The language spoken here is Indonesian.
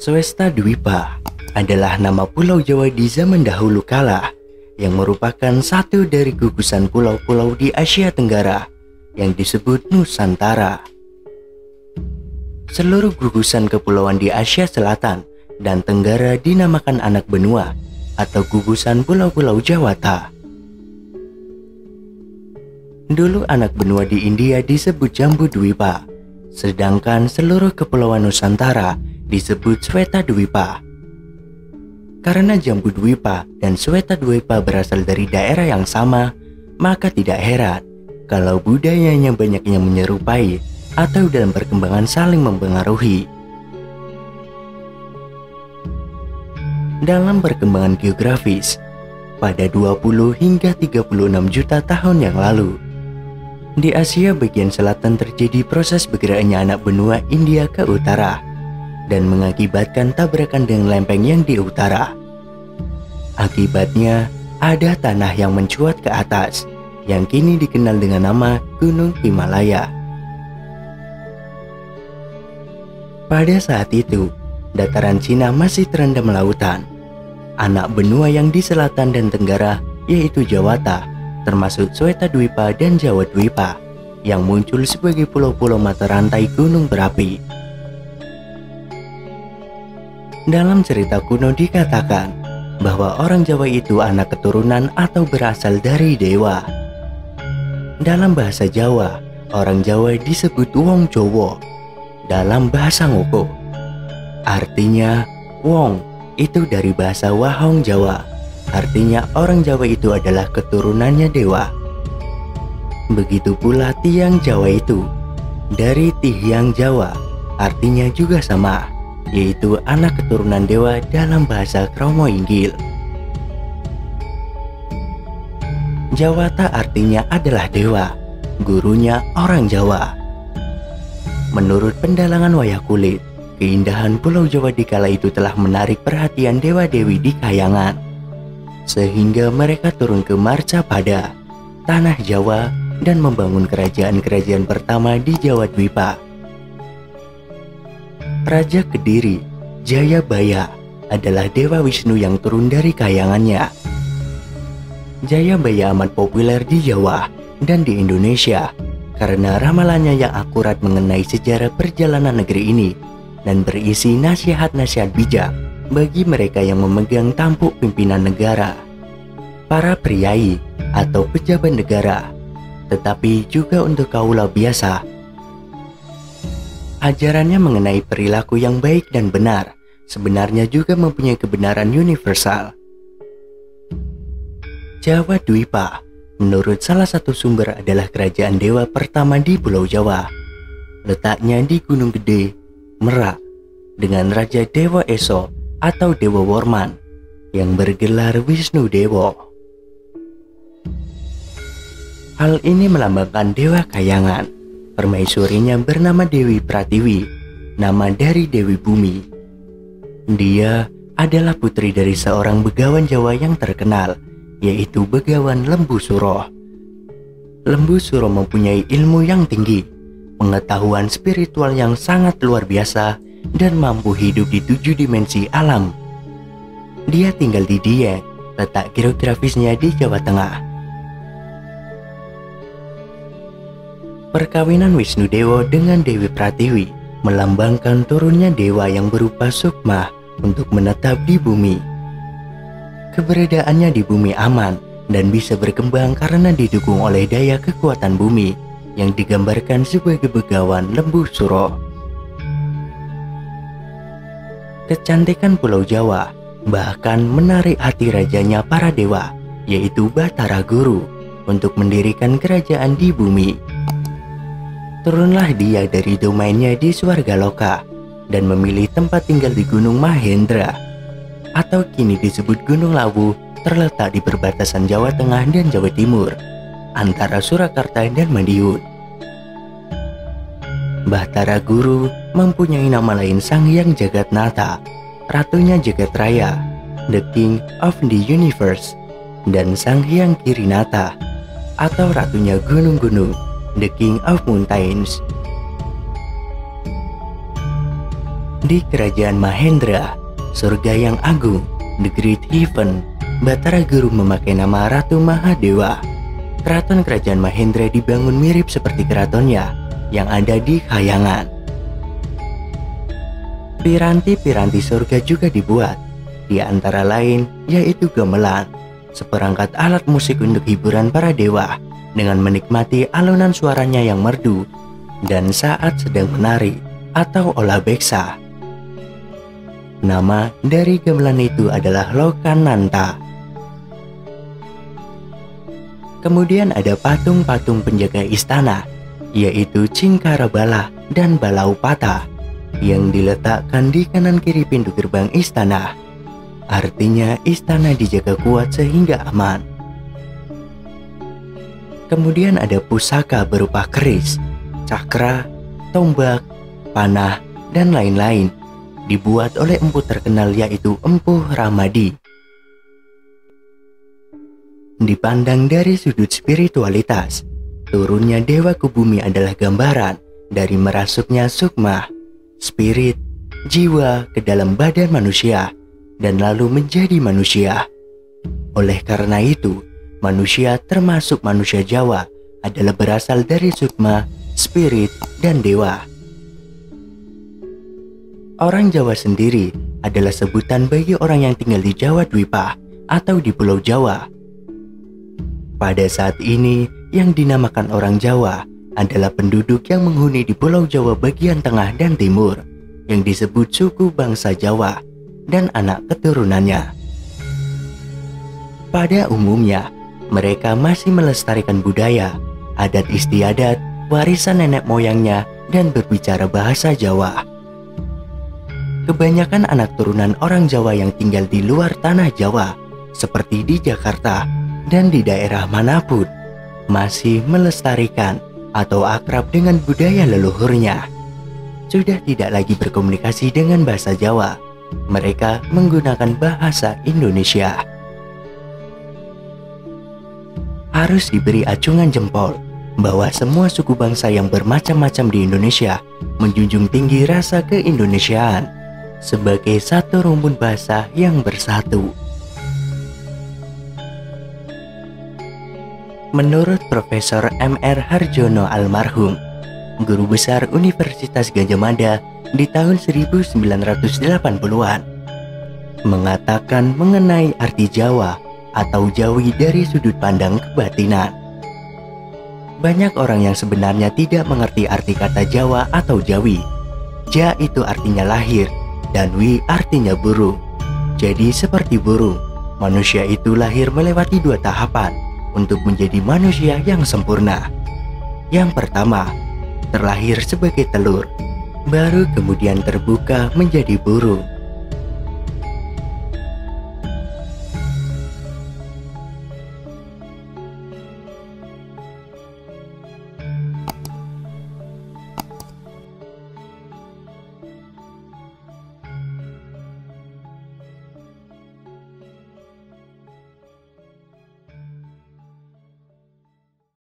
Swesta Dwipa adalah nama Pulau Jawa di zaman dahulu kala yang merupakan satu dari gugusan pulau-pulau di Asia Tenggara yang disebut Nusantara. Seluruh gugusan kepulauan di Asia Selatan dan Tenggara dinamakan anak benua atau gugusan pulau-pulau Jawata. Dulu anak benua di India disebut Jambu Dwipa, sedangkan seluruh kepulauan Nusantara disebut Sweta Dwipa. Karena Jambu Dwipa dan Sweta Dwipa berasal dari daerah yang sama, maka tidak heran kalau budayanya banyak yang menyerupai atau dalam perkembangan saling mempengaruhi. Dalam perkembangan geografis, pada 20 hingga 36 juta tahun yang lalu, di Asia bagian selatan terjadi proses bergeraknya anak benua India ke utara dan mengakibatkan tabrakan dengan lempeng yang di utara. Akibatnya, ada tanah yang mencuat ke atas yang kini dikenal dengan nama Gunung Himalaya. Pada saat itu, dataran Cina masih terendam lautan. Anak benua yang di selatan dan tenggara yaitu Jawata termasuk Sweta Dwipa dan Jawa Dwipa yang muncul sebagai pulau-pulau mata rantai gunung berapi. Dalam cerita kuno dikatakan bahwa orang Jawa itu anak keturunan atau berasal dari dewa. Dalam bahasa Jawa, orang Jawa disebut Wong Jowo. Dalam bahasa Ngoko, artinya Wong itu dari bahasa Wahong Jawa Artinya orang Jawa itu adalah keturunannya dewa. Begitu pula tiang Jawa itu. Dari tiang Jawa, artinya juga sama, yaitu anak keturunan dewa dalam bahasa Kromo Inggil. Jawata artinya adalah dewa, gurunya orang Jawa. Menurut pendalangan wayah kulit, keindahan Pulau Jawa di kala itu telah menarik perhatian dewa-dewi di kayangan sehingga mereka turun ke Marcapada, tanah Jawa, dan membangun kerajaan-kerajaan pertama di Jawa Dwipa. Raja Kediri, Jayabaya, adalah Dewa Wisnu yang turun dari kayangannya. Jayabaya amat populer di Jawa dan di Indonesia karena ramalannya yang akurat mengenai sejarah perjalanan negeri ini dan berisi nasihat-nasihat bijak bagi mereka yang memegang tampuk pimpinan negara, para priai atau pejabat negara, tetapi juga untuk kaula biasa. Ajarannya mengenai perilaku yang baik dan benar sebenarnya juga mempunyai kebenaran universal. Jawa Dwipa menurut salah satu sumber adalah kerajaan dewa pertama di Pulau Jawa. Letaknya di Gunung Gede, Merak, dengan Raja Dewa Eso atau Dewa Worman yang bergelar Wisnu Dewa. Hal ini melambangkan Dewa Kayangan. Permaisurinya bernama Dewi Pratiwi, nama dari Dewi Bumi. Dia adalah putri dari seorang begawan Jawa yang terkenal, yaitu Begawan Lembu Suro. Lembu Suro mempunyai ilmu yang tinggi, pengetahuan spiritual yang sangat luar biasa, dan mampu hidup di tujuh dimensi alam. Dia tinggal di Dieng, letak geografisnya di Jawa Tengah. Perkawinan Wisnu Dewa dengan Dewi Pratiwi melambangkan turunnya dewa yang berupa sukma untuk menetap di bumi. Keberadaannya di bumi aman dan bisa berkembang karena didukung oleh daya kekuatan bumi yang digambarkan sebagai begawan lembu suro kecantikan Pulau Jawa bahkan menarik hati rajanya para dewa, yaitu Batara Guru, untuk mendirikan kerajaan di bumi. Turunlah dia dari domainnya di Loka dan memilih tempat tinggal di Gunung Mahendra, atau kini disebut Gunung Lawu, terletak di perbatasan Jawa Tengah dan Jawa Timur, antara Surakarta dan Madiun. Bahtara Guru mempunyai nama lain Sang Hyang Jagat Nata, Ratunya Jagat Raya, The King of the Universe, dan Sang Hyang Kirinata, atau Ratunya Gunung-Gunung, The King of Mountains. Di kerajaan Mahendra, surga yang agung, The Great Heaven, Batara Guru memakai nama Ratu Mahadewa. Keraton kerajaan Mahendra dibangun mirip seperti keratonnya yang ada di Kayangan. Piranti-piranti surga juga dibuat, di antara lain yaitu gamelan, seperangkat alat musik untuk hiburan para dewa dengan menikmati alunan suaranya yang merdu dan saat sedang menari atau olah beksa. Nama dari gamelan itu adalah Lokananta. Kemudian ada patung-patung penjaga istana, yaitu Cingkarabala dan Balaupata, yang diletakkan di kanan kiri pintu gerbang istana. Artinya istana dijaga kuat sehingga aman. Kemudian ada pusaka berupa keris, cakra, tombak, panah, dan lain-lain dibuat oleh empu terkenal yaitu Empu Ramadi. Dipandang dari sudut spiritualitas, turunnya dewa ke bumi adalah gambaran dari merasuknya sukma, spirit, jiwa ke dalam badan manusia dan lalu menjadi manusia. Oleh karena itu, manusia termasuk manusia Jawa adalah berasal dari sukma, spirit, dan dewa. Orang Jawa sendiri adalah sebutan bagi orang yang tinggal di Jawa Dwipa atau di Pulau Jawa. Pada saat ini, yang dinamakan orang Jawa adalah penduduk yang menghuni di Pulau Jawa bagian tengah dan timur, yang disebut suku bangsa Jawa dan anak keturunannya. Pada umumnya, mereka masih melestarikan budaya, adat istiadat, warisan nenek moyangnya, dan berbicara bahasa Jawa. Kebanyakan anak turunan orang Jawa yang tinggal di luar tanah Jawa, seperti di Jakarta dan di daerah mana pun, masih melestarikan atau akrab dengan budaya leluhurnya. Sudah tidak lagi berkomunikasi dengan bahasa Jawa, mereka menggunakan bahasa Indonesia. Harus diberi acungan jempol bahwa semua suku bangsa yang bermacam-macam di Indonesia menjunjung tinggi rasa keindonesiaan sebagai satu rumpun bahasa yang bersatu. Menurut Profesor M.R. Harjono almarhum, guru besar Universitas Gajah Mada di tahun 1980-an, mengatakan mengenai arti Jawa atau Jawi dari sudut pandang kebatinan. Banyak orang yang sebenarnya tidak mengerti arti kata Jawa atau Jawi. Ja itu artinya lahir, dan wi artinya burung. Jadi seperti burung, manusia itu lahir melewati dua tahapan untuk menjadi manusia yang sempurna. Yang pertama, terlahir sebagai telur, baru kemudian terbuka menjadi burung.